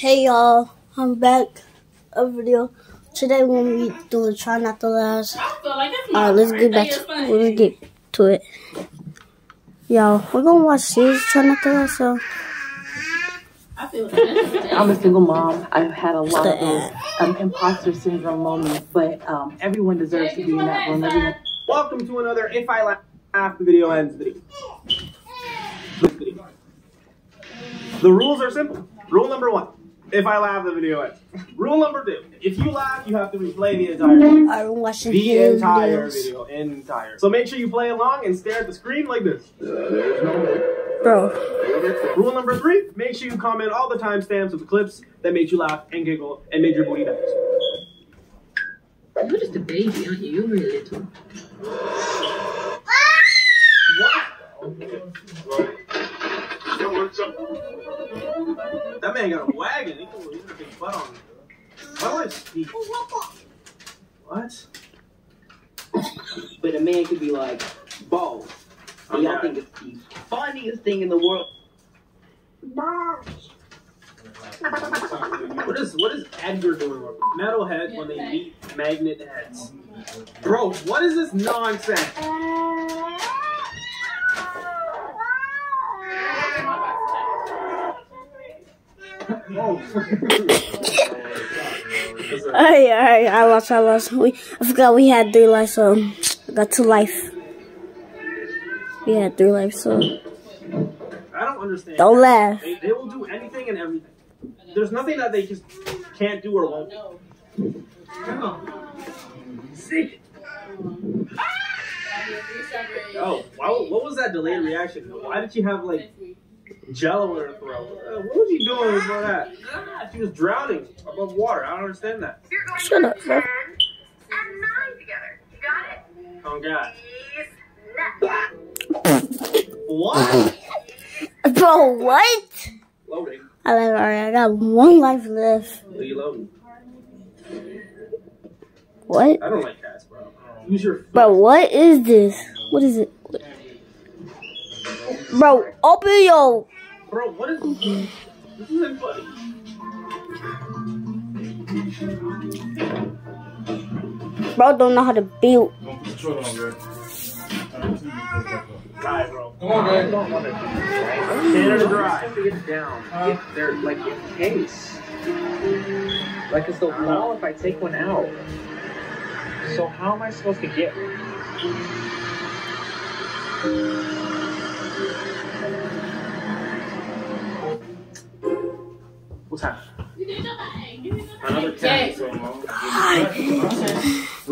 Hey y'all, I'm back. A video. Today we're gonna be doing try not to last. Alright, let's get back to let's get to it. Y'all, we're gonna watch series try not to last. So I'm a single mom. I've had a lot of those um, imposter syndrome moments, but um, everyone deserves to be in that room. Everyone Welcome to another If I Laugh the Video Ends video. The rules are simple. Rule number one. If I laugh, the video ends. Rule number two. If you laugh, you have to replay the entire video. I'm watching The entire videos. video. Entire. So make sure you play along and stare at the screen like this. Uh, Bro, Rule number three. Make sure you comment all the timestamps of the clips that made you laugh and giggle and made your booty dance. You're just a baby, aren't you? You're really little. That man got a wagon. He can, he can take butt on me. Why do I speak? What? But a man could be like, balls. And y'all think it's the funniest thing in the world. What is what is Edgar doing? Metalhead when they meet magnet heads. Bro, what is this nonsense? Alright, alright, I lost, I lost. We, I forgot we had three lives, so I got two life. We had three lives, so I don't understand. don't laugh. They, they will do anything and everything. There's nothing that they just can't do or won't do. Sick. Oh, why, what was that delayed reaction? Why did she have like jello in her throat? Uh, what was she doing before that? She was drowning above water. I don't understand that. You're going Shut to up, put bro. 10 and 9 together. You got it? Oh God. What? Bro, what? Loading. I love alright, I got one life left. What are you loading? What? I don't like cats, bro. Use your foot. Bro, what is this? What is it? Bro, open your. Bro, what is this? Mm-hmm. This isn't funny. Bro, don't know how to build. Dry, bro. Come on, guys. don't want to Canada Dry. Get it down. Uh-huh. If they're like in case. Like it's the uh-huh. wall if I take one out. So how am I supposed to get one? What's happening? Another cat.